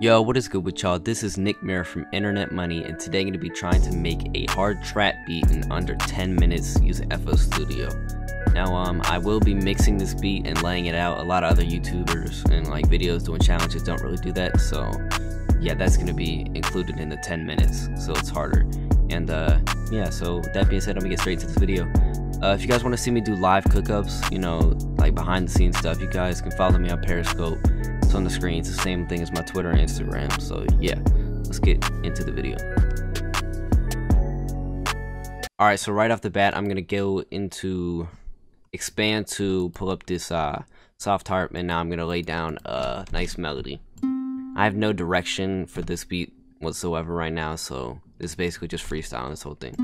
Yo, what is good with y'all? This is Nick Mira from Internet Money, and today I'm going to be trying to make a hard trap beat in under 10 minutes using FL Studio. Now, um, I will be mixing this beat and laying it out. A lot of other YouTubers and like videos doing challenges don't really do that, so yeah, that's going to be included in the 10 minutes, so it's harder. And uh, yeah, so that being said, I'm gonna get straight to this video. Uh, if you guys want to see me do live cookups, you know, like behind the scenes stuff, you guys can follow me on Periscope. On the screen. It's the same thing as my Twitter and Instagram. So yeah, let's get into the video. Alright, so right off the bat, I'm to go into expand to pull up this uh, soft harp, and now I'm to lay down a nice melody. I have no direction for this beat whatsoever right now, so it's basically just freestyling this whole thing.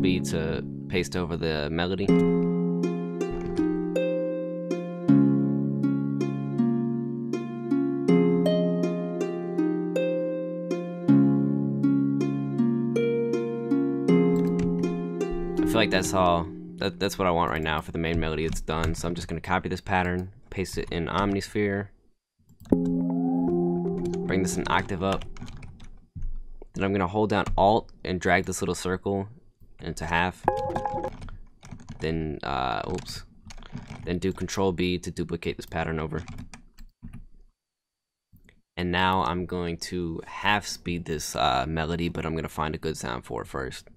Control to paste over the melody. I feel like that's all that, that's what I want right now for the main melody it's done so I'm just gonna copy this pattern paste it in Omnisphere bring this an octave up then I'm gonna hold down Alt and drag this little circle into half. Then, uh, oops. Then do Control B to duplicate this pattern over. And now I'm going to half speed this uh, melody, but I'm gonna find a good sound for it first.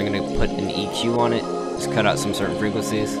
I'm gonna put an EQ on it, just cut out some certain frequencies.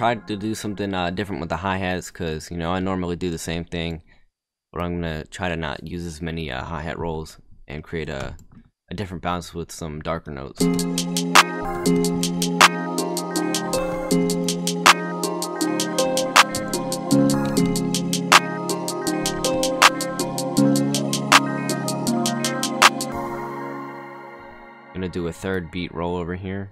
tried to do something uh, different with the hi-hats because, you know, I normally do the same thing. But I'm going to try to not use as many uh, hi-hat rolls and create a, a different bounce with some darker notes. Gonna do a third beat roll over here.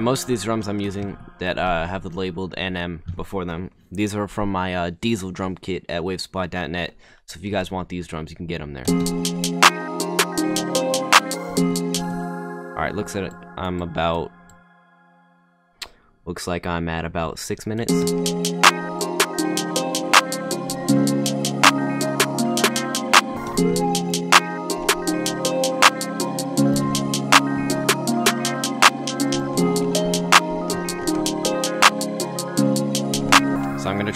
And most of these drums I'm using that uh, have the labeled NM before them, these are from my uh, diesel drum kit at wavsupply.net. So if you guys want these drums, you can get them there. Alright, looks it. I'm about. Looks like I'm at about six minutes.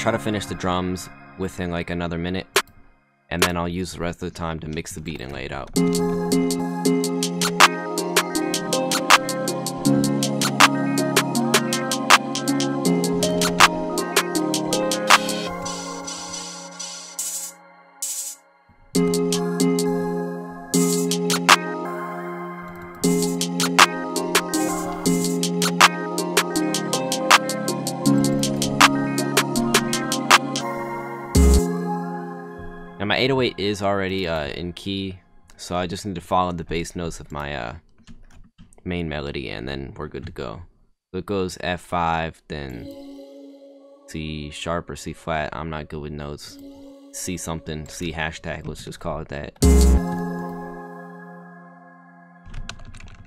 Try to finish the drums within like another minute, and then I'll use the rest of the time to mix the beat and lay it out. My 808 is already uh, in key, so I just need to follow the bass notes of my uh, main melody, and then we're good to go. So it goes F5, then C sharp or C flat. I'm not good with notes. C something, C hashtag. Let's just call it that.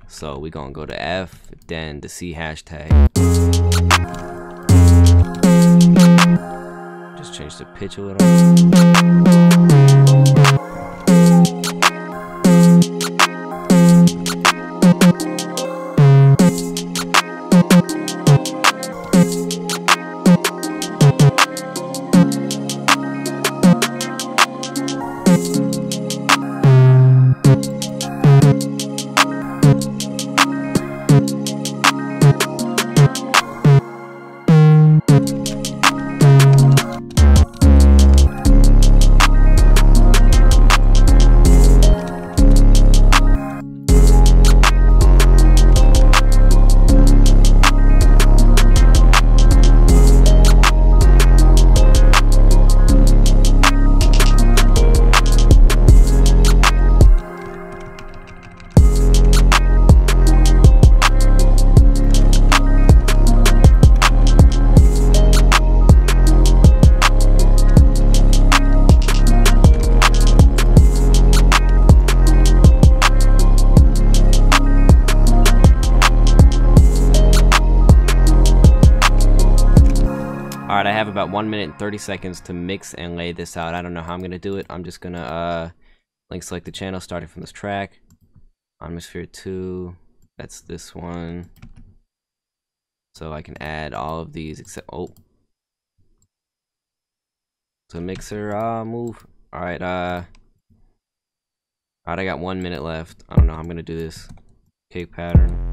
So we're gonna go to F, then the C hashtag. Just change the pitch a little. About 1 minute and 30 seconds to mix and lay this out. I don't know how I'm going to do it. I'm just going to uh, link select the channel starting from this track. Atmosphere 2, that's this one. So I can add all of these except, oh. So mixer, uh, move. Alright, uh. Alright, I got one minute left. I don't know I'm going to do this. Kick pattern.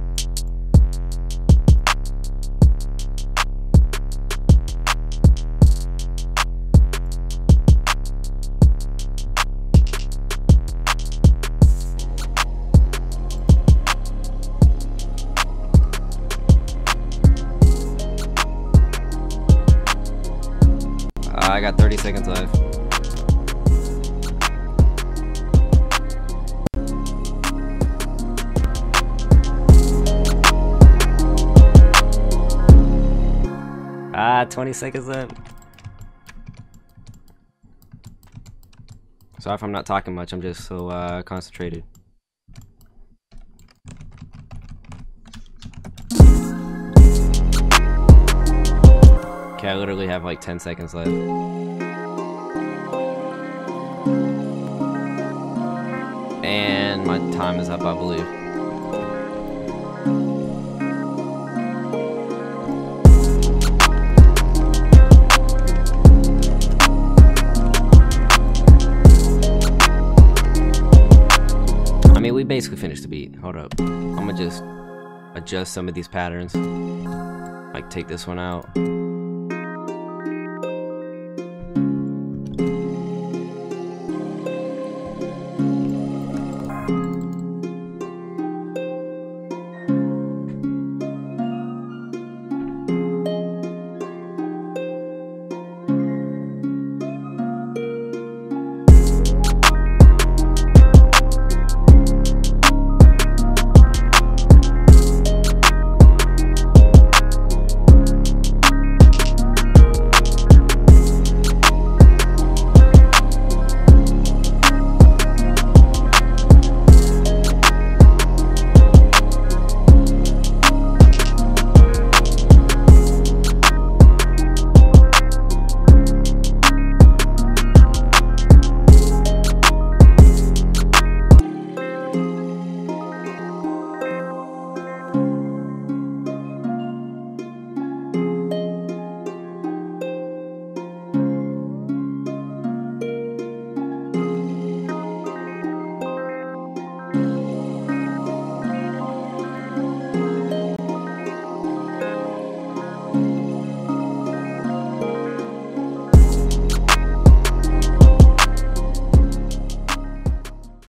I got 30 seconds left. Ah, 20 seconds left. Sorry if I'm not talking much, I'm just so uh, concentrated. Okay, I literally have like 10 seconds left. And my time is up, I believe. I mean, we basically finished the beat. Hold up. I'm gonna just adjust some of these patterns. Like, take this one out.